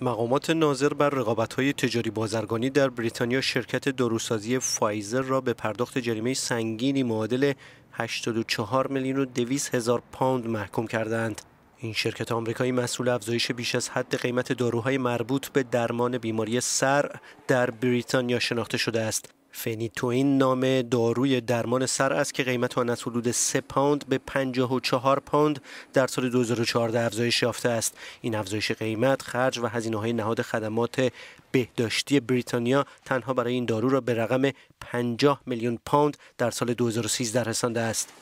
مقامات ناظر بر رقابت‌های تجاری بازرگانی در بریتانیا شرکت داروسازی فایزر را به پرداخت جریمه سنگینی معادل 84 میلیون و 200 هزار پوند محکوم کردند. این شرکت آمریکایی مسئول افزایش بیش از حد قیمت داروهای مربوط به درمان بیماری سر در بریتانیا شناخته شده است. فنیتوین نام داروی درمان سر است که قیمت آن از حدود 3 پوند به 54 پوند در سال 2014 افزایش یافته است این افزایش قیمت خرج و هزینه های نهاد خدمات بهداشتی بریتانیا تنها برای این دارو را به رقم 50 میلیون پوند در سال 2013 رسانده است